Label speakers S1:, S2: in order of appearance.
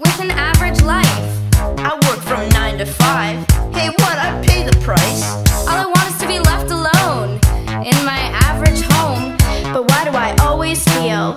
S1: with an average life.
S2: I work from 9 to 5. Hey, what? I pay the price.
S1: All I want is to be left alone in my average home. But why do I always feel